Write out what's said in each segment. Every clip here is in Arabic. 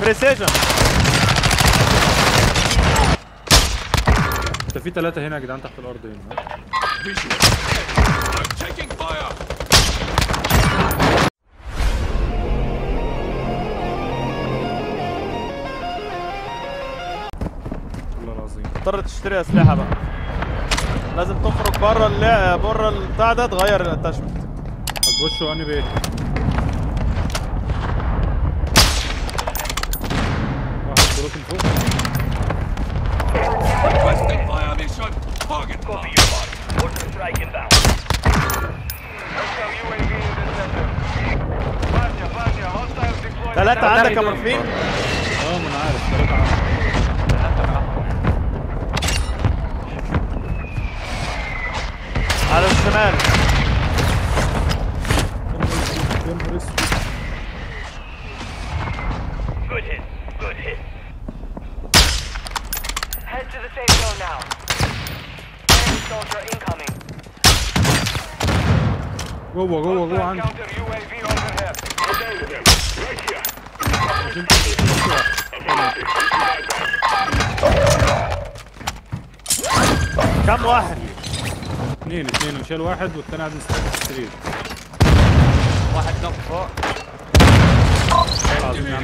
precision انت في ثلاثة هنا يا جدعان تحت الأرض هنا! والله العظيم. اضطر تشتري أسلحة بقى. لازم تخرج بره اللعب بره البتاع ده تغير ال attachment هتخشوا انهي بيت ثلاثة عندك يا مورفين آه ما أنا عارف ثلاثة عندي على الشمال Good hit. Good hit. Head to the safe zone now. Enemy soldier incoming. جوه جوه جوه عندي كم واحد؟ اثنين اثنين شال واحد والثاني قاعد مستني في السرير واحد نوك فوق. والله العظيم يا عم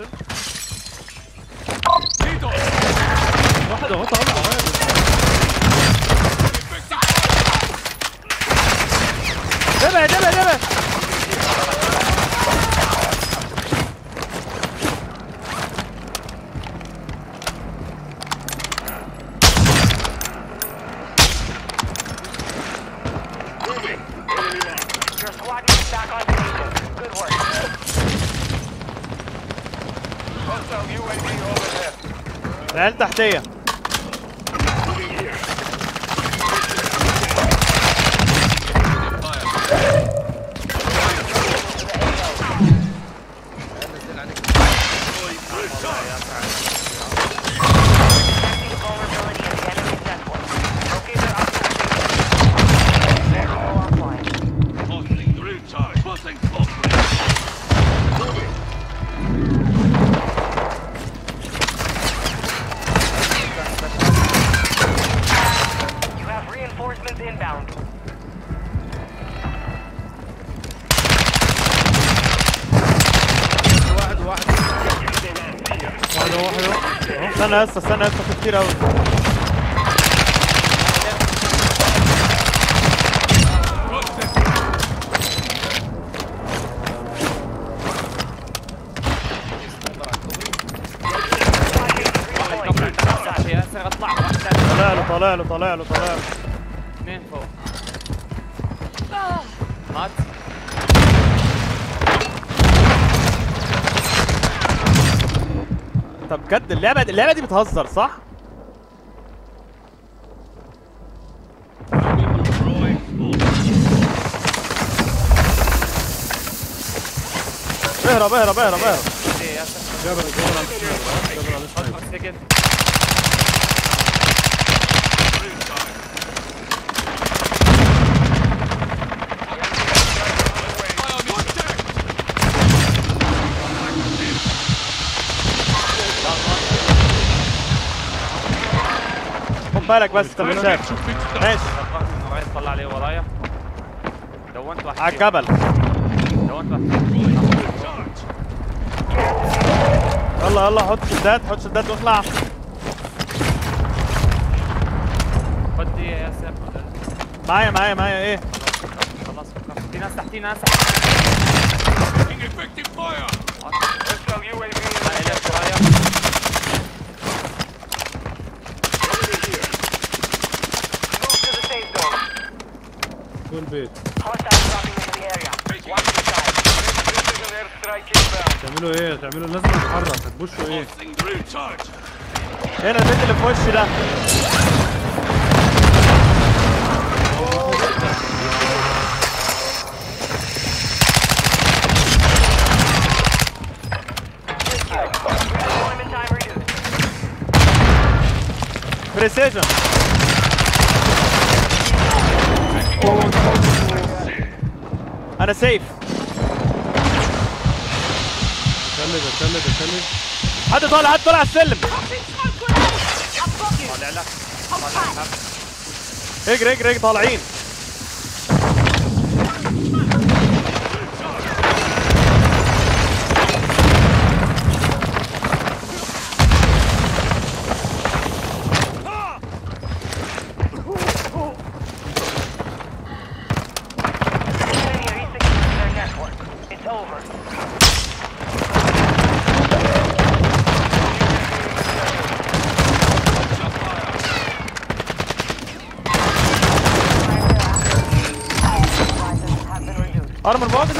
Captain. العيال تحتية استنى يا اسطى استنى يا اسطى في كتير قوي طالع له طالع له طالع له طالع له. اثنين فوق؟ مات. طب بجد اللعبة اللعبة دي بتهزر صح؟ اهرب اهرب اهرب اهرب خد بالك بس انت مش شايف ماشي رايح طلع عليه ورايا down ت واحد على. الجبل down ت واحد يلا يلا حط shield ات حط shield ات واخلع خد دي يا ياسر معايا معايا معايا إيه خلاص. في ناس تحتي ناس تحتي full bait. تعملوا إيه؟ تعملوا لازم نتحرك تبوشوا إيه؟ هنا البيت اللي في وشي ده Precision! أنا سيف اتشلد اتشلد اتشلد حد طالع حد طالع على السلم. طالع لك اجري اجري اجري طالعين. Been reduced. ارمر بوكس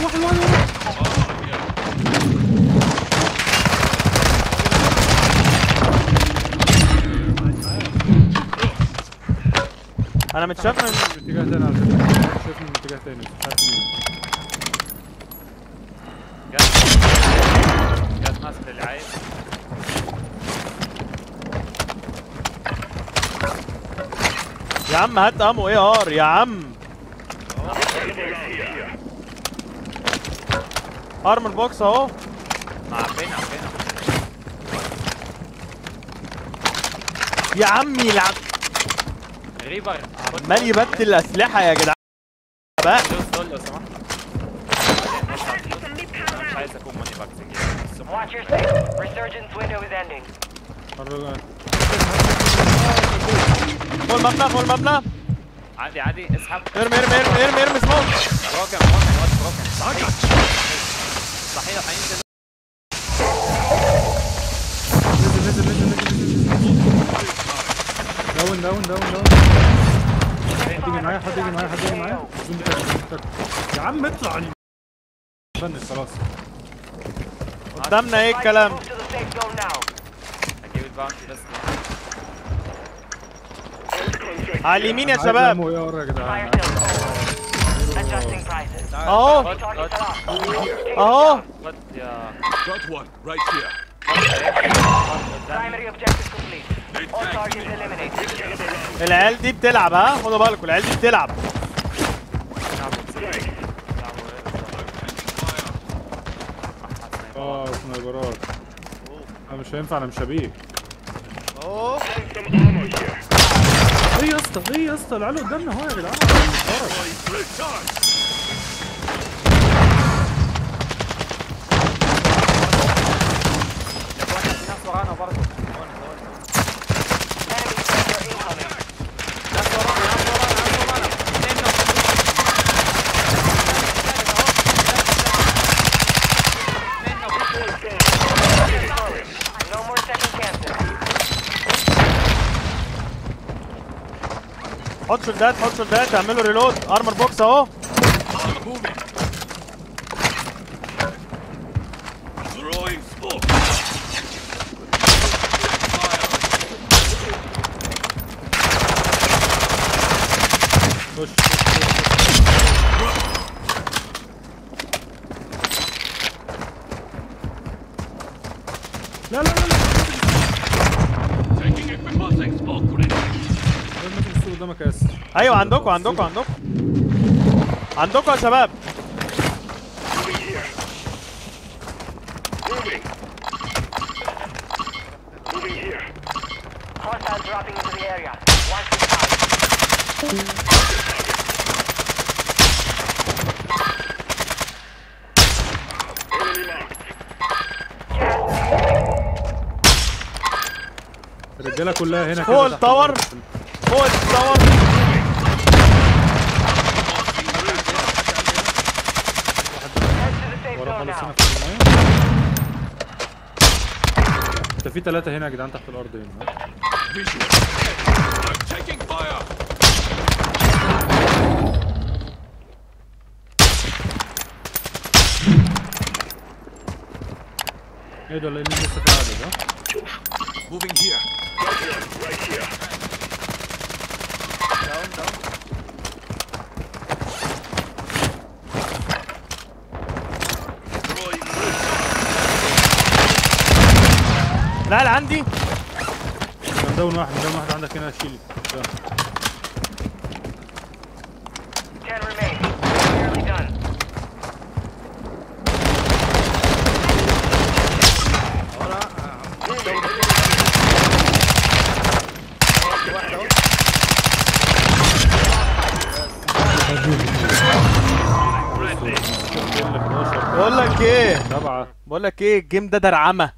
أنا متشاف من اتجاه تاني على فكرة. شايف من اتجاه تاني مش عارف مين. جت ماسك اللي عايز يا عم هات أمو اي آر يا عم. ارمر بوكس اهو عبينا عبينا يا عمي يلعب ريبر خد عمال يبدل الاسلحه يا جدعان بقى دول لو سمحت مش عايز اكون ماني باكسنج بس Watch your six. Resurgence window is ending. فوق المبنى فوق المبنى عادي عادي اسحب ارمي ارمي ارمي ارمي ارمي سموك بروكن وات بروكن صحيح هينزل نزل نزل نزل نزل down down down down حد يجي معايا حد يجي معايا حد يجي معايا يا عم اطلع finish خلاص قدامنا إيه الكلام على اليمين يا شباب. اهو Take اهو خد يا Got one right here. Primary objective complete. All targets eliminated. العيال دي بتلعب ها؟ خدوا بالكم العيال دي بتلعب. آه سنايبرات. أنا مش هينفع أنا مش شبيه اهو إيه يا اسطى إيه يا اسطى العيال قدامنا اهو يا جدعان. ناس ورانا برضه Enemy pressure incoming. ناس ورانا ناس ورانا ناس ورانا اثنين نوك. No more second chances. حط shield ات حط شولدات اعملوا reload armor box اهو. خش لا لا لا لا Taking it proposing smoke grenade. لازم ماسك السوق قدامك يا ياسر أيوه عندكم عندكم عندكم عندكم يا شباب. الرجالة كلها هنا فوق التاور. فوق التاور Head to the safe ورا zone خالص now. هنا في الميه انت في ثلاثة هنا يا جدعان تحت الأرض هنا. إيه ده اللي لسه في عدد ها؟ Moving here. down down Throwing لا لا عندي down واحد down واحد عندك هنا شيل يلا. 10 remain. Nearly done. Ready. شوف يلا 11 بقول لك إيه سبعة بقول لك إيه الجيم ده درعمة